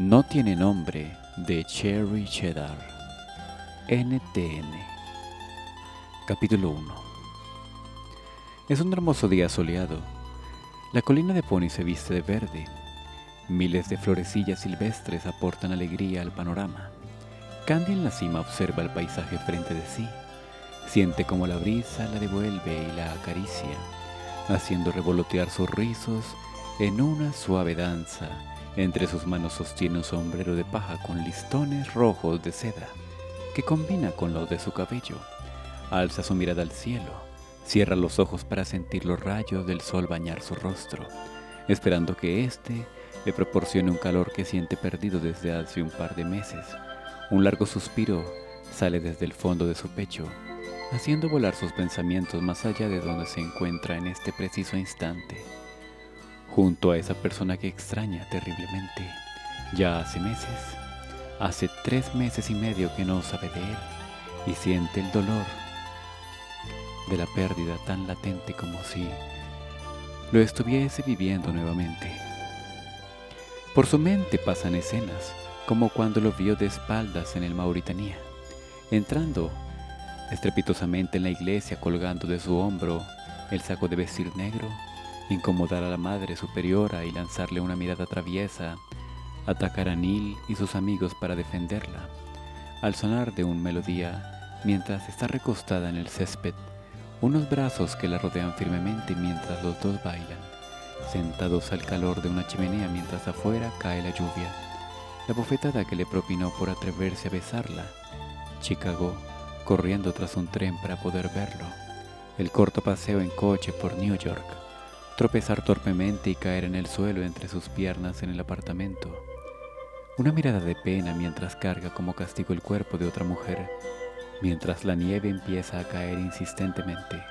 no tiene nombre de Cherry Cheddar. NTN. Capítulo 1. Es un hermoso día soleado. La colina de Pony se viste de verde. Miles de florecillas silvestres aportan alegría al panorama. Candy en la cima observa el paisaje frente de sí. Siente como la brisa la devuelve y la acaricia, haciendo revolotear sus rizos en una suave danza. Entre sus manos sostiene un sombrero de paja con listones rojos de seda, que combina con los de su cabello. Alza su mirada al cielo, cierra los ojos para sentir los rayos del sol bañar su rostro, esperando que éste le proporcione un calor que siente perdido desde hace un par de meses. Un largo suspiro sale desde el fondo de su pecho, haciendo volar sus pensamientos más allá de donde se encuentra en este preciso instante, junto a esa persona que extraña terriblemente. Ya hace meses, hace tres meses y medio que no sabe de él y siente el dolor de la pérdida tan latente como si lo estuviese viviendo nuevamente. Por su mente pasan escenas, como cuando lo vio de espaldas en el Mauritania, entrando estrepitosamente en la iglesia colgando de su hombro el saco de vestir negro, incomodar a la madre superiora y lanzarle una mirada traviesa, atacar a Neil y sus amigos para defenderla, al sonar de un melodía mientras está recostada en el césped, unos brazos que la rodean firmemente mientras los dos bailan, sentados al calor de una chimenea mientras afuera cae la lluvia, la bofetada que le propinó por atreverse a besarla, Chicago, corriendo tras un tren para poder verlo, el corto paseo en coche por New York, tropezar torpemente y caer en el suelo entre sus piernas en el apartamento, una mirada de pena mientras carga como castigo el cuerpo de otra mujer, mientras la nieve empieza a caer insistentemente,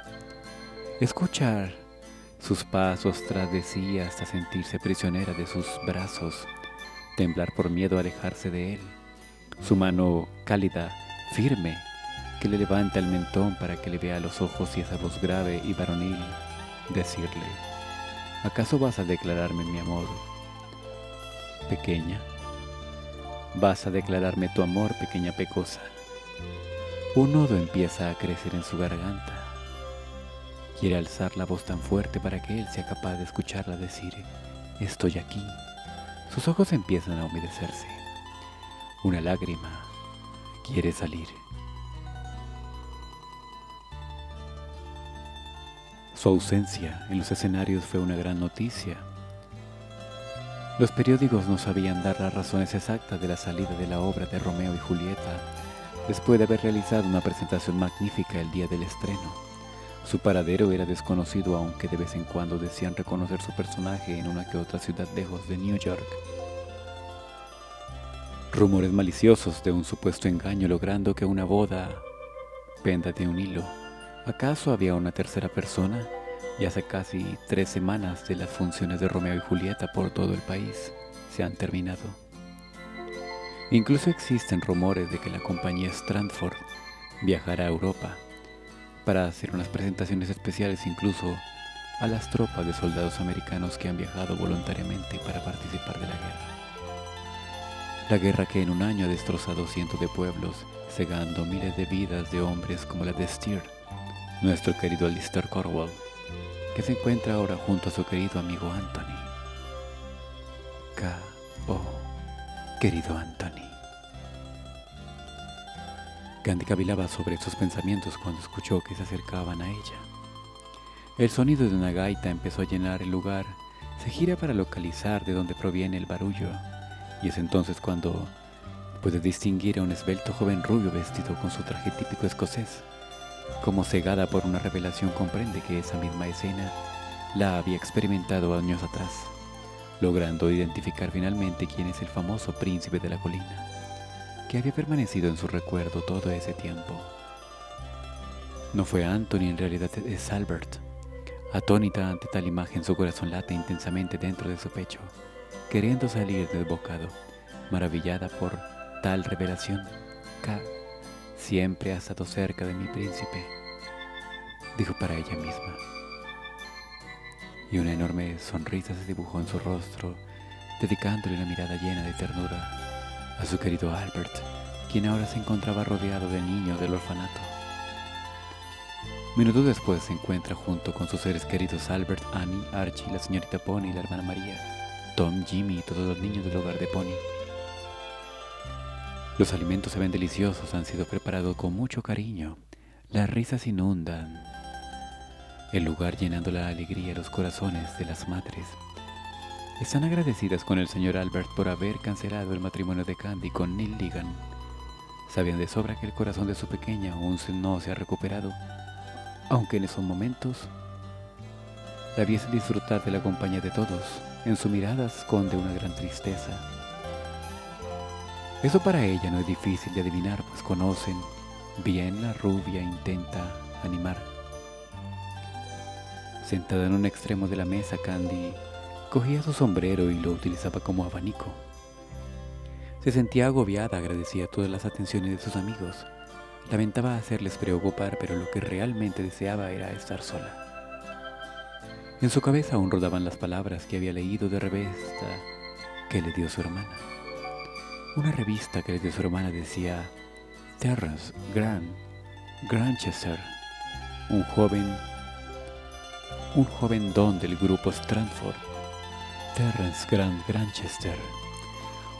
escuchar sus pasos tras de sí hasta sentirse prisionera de sus brazos, temblar por miedo a alejarse de él, su mano cálida, firme, que le levanta el mentón para que le vea los ojos y esa voz grave y varonil decirle, ¿acaso vas a declararme mi amor, pequeña? ¿Vas a declararme tu amor, pequeña pecosa? Un nodo empieza a crecer en su garganta. Quiere alzar la voz tan fuerte para que él sea capaz de escucharla decir, estoy aquí. Sus ojos empiezan a humedecerse. Una lágrima quiere salir. Su ausencia en los escenarios fue una gran noticia. Los periódicos no sabían dar las razones exactas de la salida de la obra de Romeo y Julieta después de haber realizado una presentación magnífica el día del estreno. Su paradero era desconocido aunque de vez en cuando decían reconocer su personaje en una que otra ciudad lejos de New York. Rumores maliciosos de un supuesto engaño logrando que una boda penda de un hilo. ¿Acaso había una tercera persona? Y hace casi tres semanas de las funciones de Romeo y Julieta por todo el país se han terminado. Incluso existen rumores de que la compañía Strandford viajará a Europa para hacer unas presentaciones especiales incluso a las tropas de soldados americanos que han viajado voluntariamente para participar de la guerra. La guerra que en un año ha destrozado cientos de pueblos, cegando miles de vidas de hombres como la de Steer, nuestro querido Alistair Cornwall, que se encuentra ahora junto a su querido amigo Anthony. K. O. Querido Anthony. Gandhi cavilaba sobre sus pensamientos cuando escuchó que se acercaban a ella. El sonido de una gaita empezó a llenar el lugar. Se gira para localizar de dónde proviene el barullo. Y es entonces cuando puede distinguir a un esbelto joven rubio vestido con su traje típico escocés. Como cegada por una revelación comprende que esa misma escena la había experimentado años atrás, logrando identificar finalmente quién es el famoso príncipe de la colina, que había permanecido en su recuerdo todo ese tiempo. No fue Anthony, en realidad es Albert. Atónita ante tal imagen, su corazón late intensamente dentro de su pecho, queriendo salir desbocado, maravillada por tal revelación. Siempre ha estado cerca de mi príncipe, dijo para ella misma. Y una enorme sonrisa se dibujó en su rostro dedicándole una mirada llena de ternura a su querido Albert, quien ahora se encontraba rodeado de niños del orfanato. Minutos después se encuentra junto con sus seres queridos Albert, Annie, Archie, la señorita Pony y la hermana María, Tom, Jimmy y todos los niños del hogar de Pony. Los alimentos se ven deliciosos, han sido preparados con mucho cariño. Las risas inundan el lugar llenando la alegría los corazones de las madres. Están agradecidas con el señor Albert por haber cancelado el matrimonio de Candy con Neil Ligan. Sabían de sobra que el corazón de su pequeña aún no se ha recuperado, aunque en esos momentos la viesen disfrutar de la compañía de todos. En su mirada esconde una gran tristeza. Eso para ella no es difícil de adivinar, pues conocen bien la rubia intenta animar. Sentada en un extremo de la mesa, Candy cogía su sombrero y lo utilizaba como abanico. Se sentía agobiada, agradecía todas las atenciones de sus amigos. Lamentaba hacerles preocupar, pero lo que realmente deseaba era estar sola. En su cabeza aún rodaban las palabras que había leído de revista que le dio su hermana. Una revista que dio su hermana decía Terrence Grant Grantchester, un joven, un joven don del grupo Stranford. Terrence Grant Grantchester,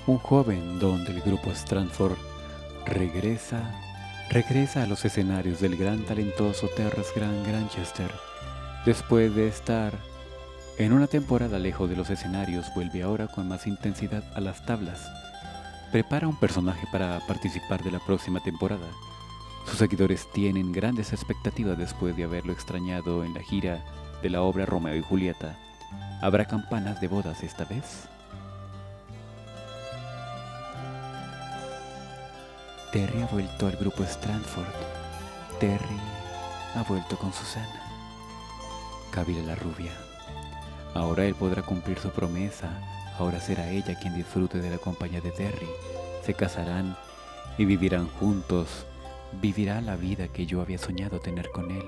un joven don del grupo Stranford, regresa, regresa a los escenarios del gran talentoso Terrence Grant Grantchester Después de estar en una temporada lejos de los escenarios, vuelve ahora con más intensidad a las tablas. Prepara un personaje para participar de la próxima temporada. Sus seguidores tienen grandes expectativas después de haberlo extrañado en la gira de la obra Romeo y Julieta. ¿Habrá campanas de bodas esta vez? Terry ha vuelto al grupo Stranford. Terry ha vuelto con Susana. Kabila la rubia. Ahora él podrá cumplir su promesa, ahora será ella quien disfrute de la compañía de Terry. Se casarán y vivirán juntos. Vivirá la vida que yo había soñado tener con él.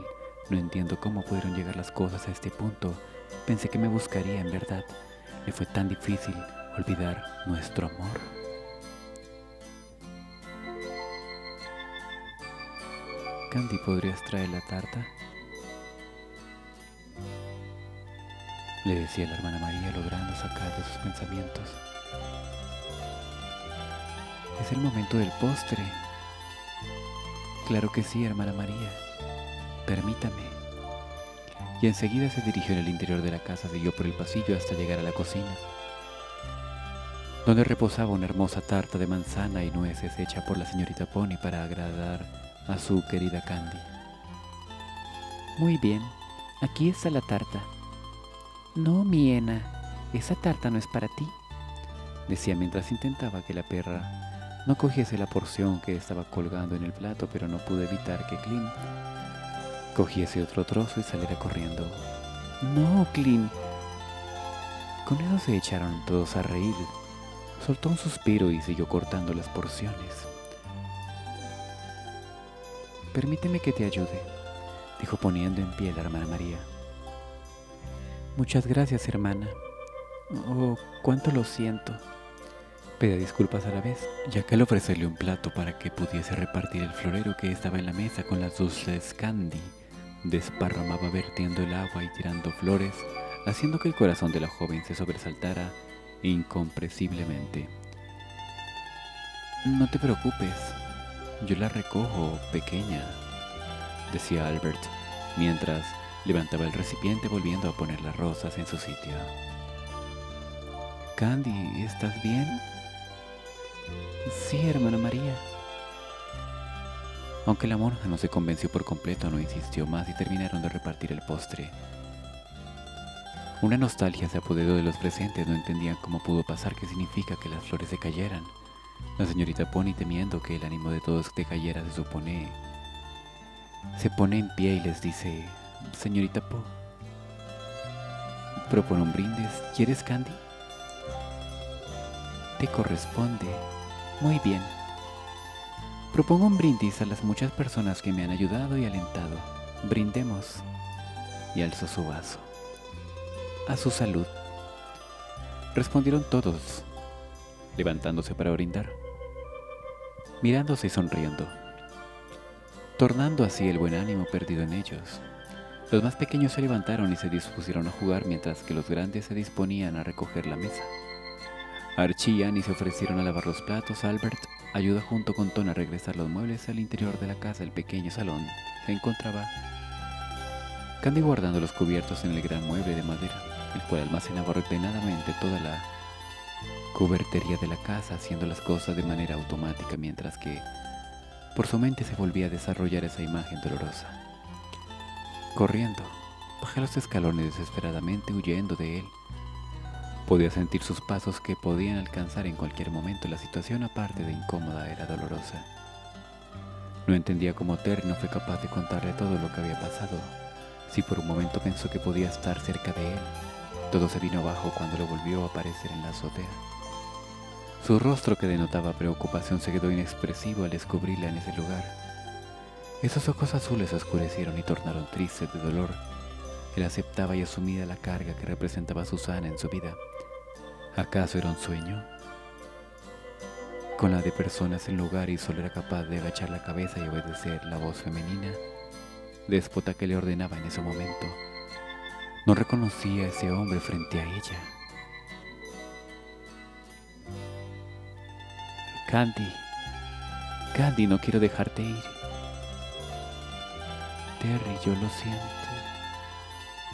No entiendo cómo pudieron llegar las cosas a este punto. Pensé que me buscaría en verdad. Me fue tan difícil olvidar nuestro amor. Candy, ¿podrías traer la tarta? Le decía la hermana María logrando sacar de sus pensamientos. Es el momento del postre. Claro que sí, hermana María. Permítame. Y enseguida se dirigió en el interior de la casa, siguió por el pasillo hasta llegar a la cocina, donde reposaba una hermosa tarta de manzana y nueces hecha por la señorita Pony para agradar a su querida Candy. Muy bien, aquí está la tarta, no, Miena, esa tarta no es para ti, decía mientras intentaba que la perra no cogiese la porción que estaba colgando en el plato, pero no pudo evitar que Clint cogiese otro trozo y saliera corriendo. No, Clint. Con eso se echaron todos a reír. Soltó un suspiro y siguió cortando las porciones. Permíteme que te ayude, dijo poniendo en pie la hermana María. Muchas gracias, hermana. Oh, cuánto lo siento. Pedía disculpas a la vez, ya que al ofrecerle un plato para que pudiese repartir el florero que estaba en la mesa con las dulces candy, desparramaba vertiendo el agua y tirando flores, haciendo que el corazón de la joven se sobresaltara incompresiblemente. No te preocupes, yo la recojo, pequeña, decía Albert, mientras Levantaba el recipiente volviendo a poner las rosas en su sitio. Candy, ¿estás bien? Sí, hermana María. Aunque la monja no se convenció por completo, no insistió más y terminaron de repartir el postre. Una nostalgia se apoderó de los presentes, no entendían cómo pudo pasar, qué significa que las flores se cayeran. La señorita Pony, temiendo que el ánimo de todos decayera, se supone, se pone en pie y les dice, señorita Po. Propone un brindis. ¿Quieres candy? Te corresponde. Muy bien. Propongo un brindis a las muchas personas que me han ayudado y alentado. Brindemos. Y alzó su vaso. A su salud. Respondieron todos, levantándose para brindar, mirándose y sonriendo, tornando así el buen ánimo perdido en ellos. Los más pequeños se levantaron y se dispusieron a jugar mientras que los grandes se disponían a recoger la mesa. Archie y se ofrecieron a lavar los platos. Albert ayuda junto con Ton a regresar los muebles al interior de la casa. El pequeño salón se encontraba Candy guardando los cubiertos en el gran mueble de madera, el cual almacenaba ordenadamente toda la cubertería de la casa, haciendo las cosas de manera automática mientras que por su mente se volvía a desarrollar esa imagen dolorosa. Corriendo, bajé los escalones desesperadamente huyendo de él. Podía sentir sus pasos que podían alcanzar en cualquier momento. La situación aparte de incómoda era dolorosa. No entendía cómo Terry no fue capaz de contarle todo lo que había pasado. Si por un momento pensó que podía estar cerca de él, todo se vino abajo cuando lo volvió a aparecer en la azotea. Su rostro que denotaba preocupación se quedó inexpresivo al descubrirla en ese lugar. Esos ojos azules oscurecieron y tornaron tristes de dolor. Él aceptaba y asumía la carga que representaba Susana en su vida. ¿Acaso era un sueño? Con la de personas en lugar y solo era capaz de agachar la cabeza y obedecer la voz femenina, déspota que le ordenaba en ese momento. No reconocía a ese hombre frente a ella. Candy, Candy, no quiero dejarte ir. Terry, yo lo siento.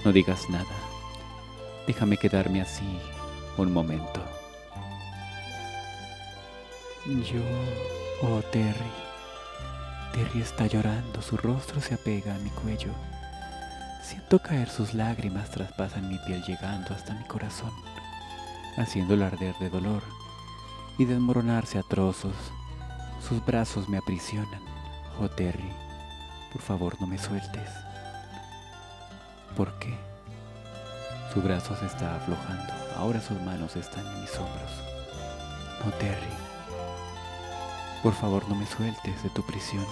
No digas nada. Déjame quedarme así un momento. Yo, oh Terry. Terry está llorando, su rostro se apega a mi cuello. Siento caer sus lágrimas, traspasan mi piel llegando hasta mi corazón, haciéndolo arder de dolor y desmoronarse a trozos. Sus brazos me aprisionan. Oh Terry, por favor no me sueltes. ¿Por qué? Su brazo se está aflojando. Ahora sus manos están en mis hombros. No, Terry. Por favor no me sueltes de tu prisión.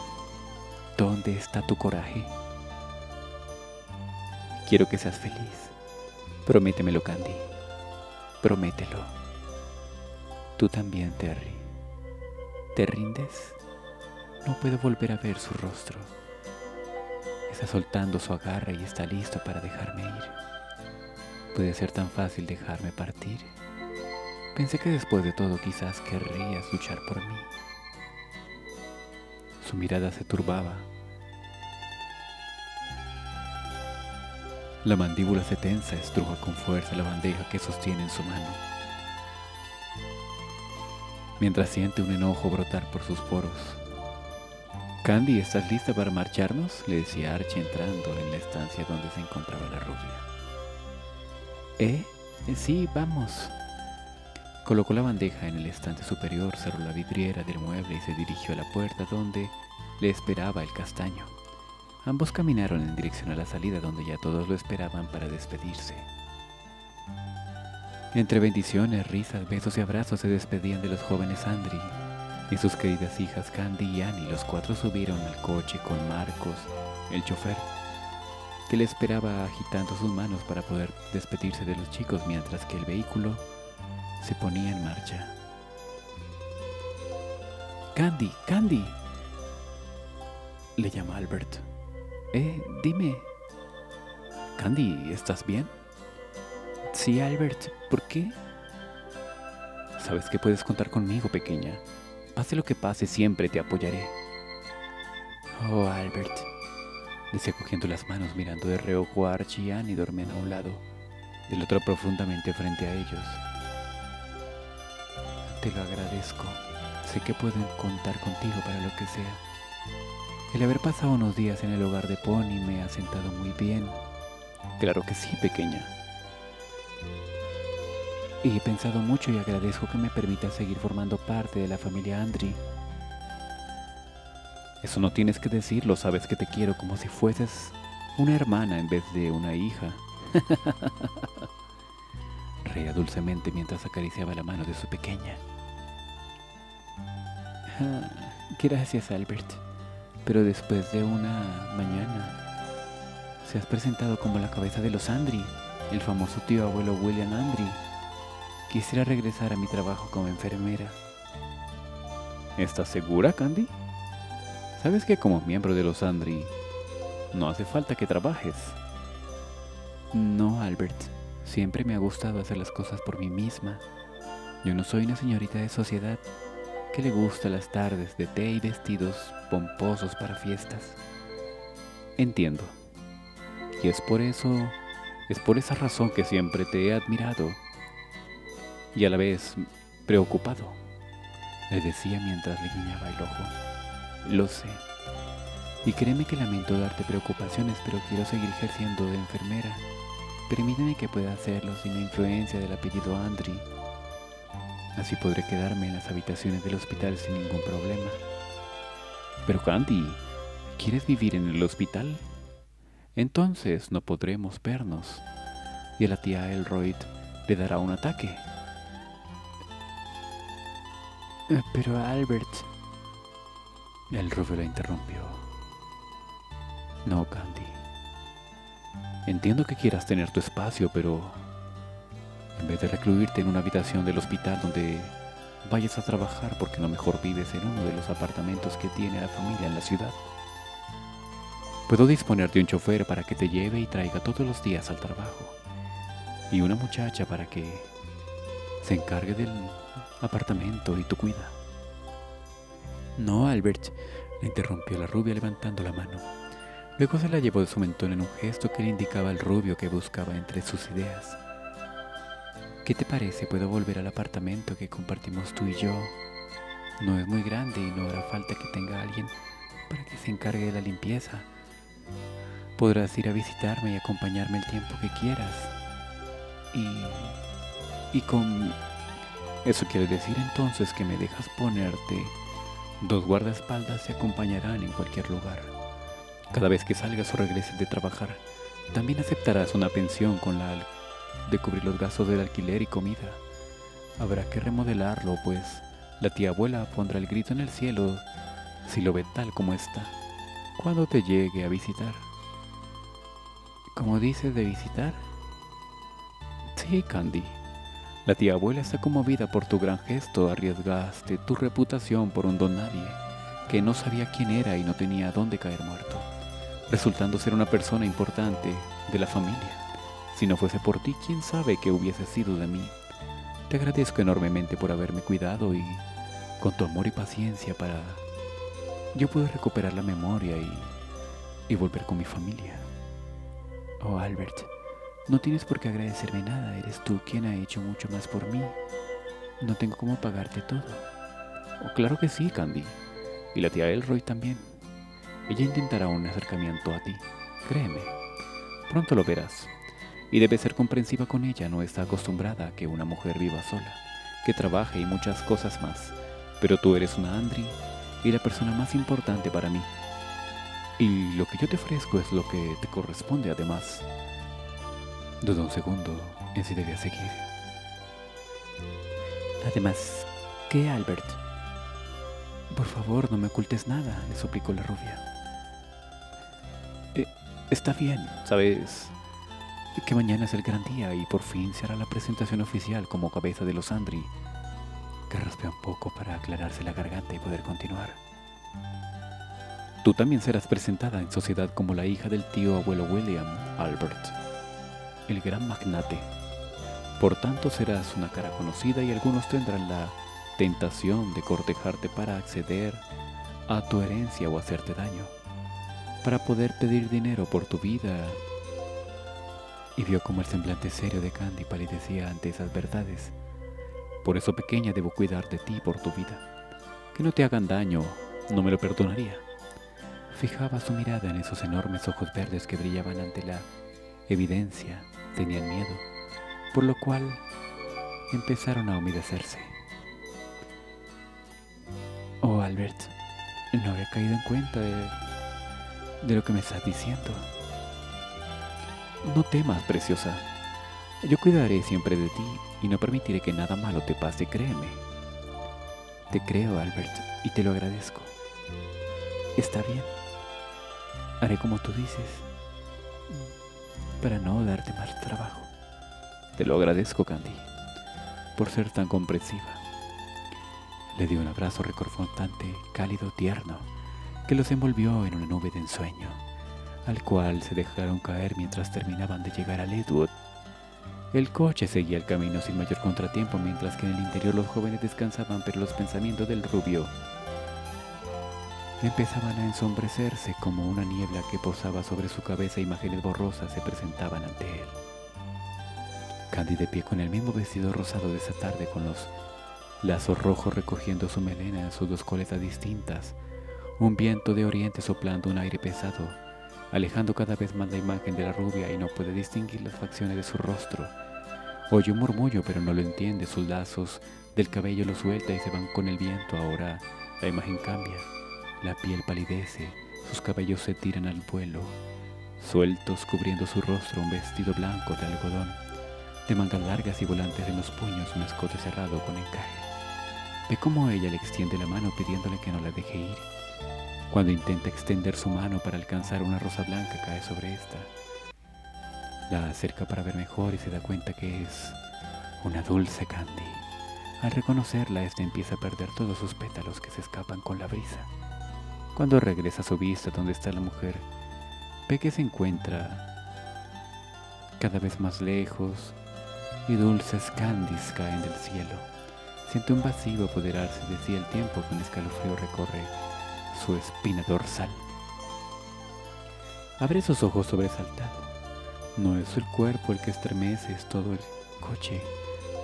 ¿Dónde está tu coraje? Quiero que seas feliz. Prométemelo, Candy. Promételo. Tú también, Terry. ¿Te rindes? No puedo volver a ver su rostro. Está soltando su agarra y está listo para dejarme ir. Puede ser tan fácil dejarme partir. Pensé que después de todo quizás querrías luchar por mí. Su mirada se turbaba. La mandíbula se tensa, estruja con fuerza la bandeja que sostiene en su mano mientras siente un enojo brotar por sus poros. Candy, ¿estás lista para marcharnos? le decía Archie entrando en la estancia donde se encontraba la rubia. ¿Eh? Sí, vamos. Colocó la bandeja en el estante superior, cerró la vidriera del mueble y se dirigió a la puerta donde le esperaba el castaño. Ambos caminaron en dirección a la salida donde ya todos lo esperaban para despedirse. Entre bendiciones, risas, besos y abrazos se despedían de los jóvenes Andri y sus queridas hijas Candy y Annie. Los cuatro subieron al coche con Marcos, el chofer, que le esperaba agitando sus manos para poder despedirse de los chicos mientras que el vehículo se ponía en marcha. Candy, Candy, le llama Albert. Eh, dime. Candy, ¿estás bien? Sí, Albert, ¿por qué? Sabes que puedes contar conmigo, pequeña. Pase lo que pase, siempre te apoyaré. Oh, Albert, decía cogiendo las manos, mirando de reojo a Archie y Annie dormían a un lado, del otro profundamente frente a ellos. Te lo agradezco. Sé que pueden contar contigo para lo que sea. El haber pasado unos días en el hogar de Pony me ha sentado muy bien. Claro que sí, pequeña. He pensado mucho y agradezco que me permitas seguir formando parte de la familia Andri. Eso no tienes que decirlo, sabes que te quiero como si fueses una hermana en vez de una hija. Reía dulcemente mientras acariciaba la mano de su pequeña. Ah, gracias, Albert. Pero después de una mañana, se has presentado como la cabeza de los Andri, el famoso tío abuelo William Andri Quisiera regresar a mi trabajo como enfermera. ¿Estás segura, Candy? Sabes que como miembro de los Andri no hace falta que trabajes. No, Albert. Siempre me ha gustado hacer las cosas por mí misma. Yo no soy una señorita de sociedad que le gusta las tardes de té y vestidos pomposos para fiestas. Entiendo. Y es por eso, es por esa razón que siempre te he admirado y a la vez preocupado, le decía mientras le guiñaba el ojo. Lo sé. Y créeme que lamento darte preocupaciones, pero quiero seguir ejerciendo de enfermera. Permíteme que pueda hacerlo sin la influencia del apellido Andri. Así podré quedarme en las habitaciones del hospital sin ningún problema. Pero Candy, ¿quieres vivir en el hospital? Entonces no podremos vernos. Y a la tía Elroyd le dará un ataque. Eh, pero Albert... El rubio la interrumpió. No, Candy. Entiendo que quieras tener tu espacio, pero en vez de recluirte en una habitación del hospital donde vayas a trabajar, porque no mejor vives en uno de los apartamentos que tiene la familia en la ciudad. Puedo disponer de un chofer para que te lleve y traiga todos los días al trabajo. Y una muchacha para que se encargue del apartamento y tu cuida. No, Albert, le interrumpió la rubia levantando la mano. Luego se la llevó de su mentón en un gesto que le indicaba al rubio que buscaba entre sus ideas. ¿Qué te parece? Puedo volver al apartamento que compartimos tú y yo. No es muy grande y no hará falta que tenga alguien para que se encargue de la limpieza. Podrás ir a visitarme y acompañarme el tiempo que quieras. Y... y con... Eso quiere decir entonces que me dejas ponerte dos guardaespaldas y acompañarán en cualquier lugar. Cada vez que salgas o regreses de trabajar, también aceptarás una pensión con la de cubrir los gastos del alquiler y comida. Habrá que remodelarlo, pues la tía abuela pondrá el grito en el cielo si lo ve tal como está, cuando te llegue a visitar. ¿Cómo dices de visitar? Sí, Candy. La tía abuela está conmovida por tu gran gesto. Arriesgaste tu reputación por un don nadie, que no sabía quién era y no tenía dónde caer muerto, resultando ser una persona importante de la familia. Si no fuese por ti, quién sabe qué hubiese sido de mí. Te agradezco enormemente por haberme cuidado y con tu amor y paciencia para yo pude recuperar la memoria y, y volver con mi familia. Oh, Albert, no tienes por qué agradecerme nada, eres tú quien ha hecho mucho más por mí. No tengo cómo pagarte todo. Oh, claro que sí, Candy. Y la tía Elroy también. Ella intentará un acercamiento a ti, créeme. Pronto lo verás y debe ser comprensiva con ella, no está acostumbrada a que una mujer viva sola, que trabaje y muchas cosas más, pero tú eres una Andri y la persona más importante para mí. Y lo que yo te ofrezco es lo que te corresponde además. Duda un segundo en si debía seguir. Además, ¿qué, Albert? Por favor, no me ocultes nada, le suplicó la rubia. Eh, está bien, sabes, que mañana es el gran día y por fin se hará la presentación oficial como cabeza de los Andri, que raspea un poco para aclararse la garganta y poder continuar. Tú también serás presentada en sociedad como la hija del tío abuelo William Albert, el gran magnate. Por tanto serás una cara conocida y algunos tendrán la tentación de cortejarte para acceder a tu herencia o hacerte daño, para poder pedir dinero por tu vida y vio como el semblante serio de Candy palidecía ante esas verdades. Por eso, pequeña, debo cuidar de ti por tu vida. Que no te hagan daño, no me lo perdonaría. Fijaba su mirada en esos enormes ojos verdes que brillaban ante la evidencia, tenían miedo, por lo cual empezaron a humedecerse. Oh, Albert, no había caído en cuenta de, de lo que me estás diciendo. No temas, preciosa. Yo cuidaré siempre de ti y no permitiré que nada malo te pase, créeme. Te creo, Albert, y te lo agradezco. Está bien. Haré como tú dices, para no darte más trabajo. Te lo agradezco, Candy. por ser tan comprensiva. Le dio un abrazo reconfortante, cálido, tierno, que los envolvió en una nube de ensueño, al cual se dejaron caer mientras terminaban de llegar a Ledwood. El coche seguía el camino sin mayor contratiempo, mientras que en el interior los jóvenes descansaban, pero los pensamientos del rubio empezaban a ensombrecerse como una niebla que posaba sobre su cabeza. Imágenes borrosas se presentaban ante él. Candy de pie con el mismo vestido rosado de esa tarde, con los lazos rojos recogiendo su melena en sus dos coletas distintas, un viento de oriente soplando un aire pesado, alejando cada vez más la imagen de la rubia y no puede distinguir las facciones de su rostro. Oye un murmullo, pero no lo entiende, sus lazos del cabello lo suelta y se van con el viento. Ahora la imagen cambia. La piel palidece, sus cabellos se tiran al vuelo, sueltos cubriendo su rostro un vestido blanco de algodón, de mangas largas y volantes en los puños, un escote cerrado con encaje. Ve cómo ella le extiende la mano pidiéndole que no la deje ir. Cuando intenta extender su mano para alcanzar una rosa blanca cae sobre esta. La acerca para ver mejor y se da cuenta que es una dulce candy. Al reconocerla, esta empieza a perder todos sus pétalos que se escapan con la brisa. Cuando regresa a su vista donde está la mujer, ve que se encuentra cada vez más lejos y dulces candies caen del cielo. Siente un vacío apoderarse de sí el tiempo que un escalofrío recorre su espina dorsal. Abre sus ojos sobresaltado. No es el cuerpo el que estremece, es todo el coche.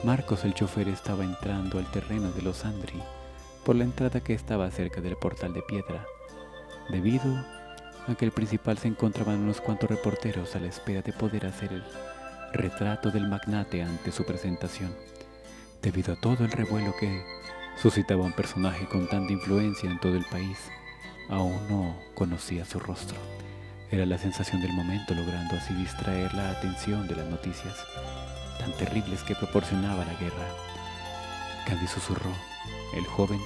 Marcos, el chofer, estaba entrando al terreno de los Andri por la entrada que estaba cerca del portal de piedra debido a que el principal se encontraban unos cuantos reporteros a la espera de poder hacer el retrato del magnate ante su presentación, debido a todo el revuelo que suscitaba un personaje con tanta influencia en todo el país, aún no conocía su rostro. Era la sensación del momento, logrando así distraer la atención de las noticias tan terribles que proporcionaba la guerra. Candy susurró. El joven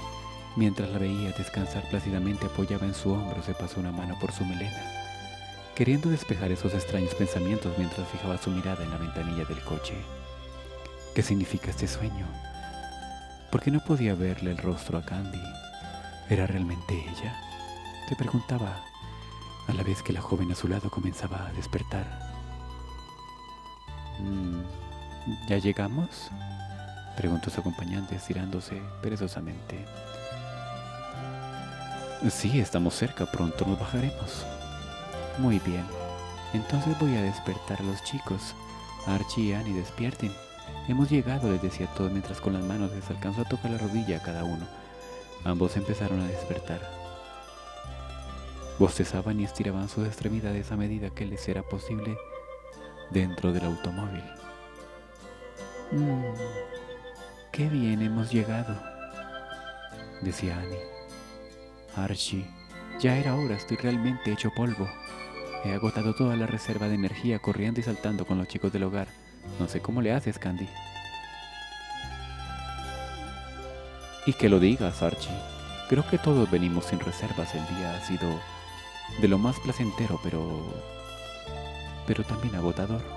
Mientras la veía descansar plácidamente apoyaba en su hombro, se pasó una mano por su melena, queriendo despejar esos extraños pensamientos mientras fijaba su mirada en la ventanilla del coche. ¿Qué significa este sueño? ¿Por qué no podía verle el rostro a Candy? ¿Era realmente ella? Se preguntaba a la vez que la joven a su lado comenzaba a despertar. Mm, ¿Ya llegamos? Preguntó su acompañante estirándose perezosamente. Sí, estamos cerca, pronto nos bajaremos. Muy bien, entonces voy a despertar a los chicos. Archie y Annie despierten. Hemos llegado, les decía todo mientras con las manos les alcanzó a tocar la rodilla a cada uno. Ambos empezaron a despertar. Bostezaban y estiraban sus extremidades a medida que les era posible dentro del automóvil. Mmm, qué bien hemos llegado, decía Annie. Archie, ya era hora, estoy realmente hecho polvo. He agotado toda la reserva de energía corriendo y saltando con los chicos del hogar. No sé cómo le haces, Candy. Y que lo digas, Archie. Creo que todos venimos sin reservas. El día ha sido de lo más placentero, pero... pero también agotador.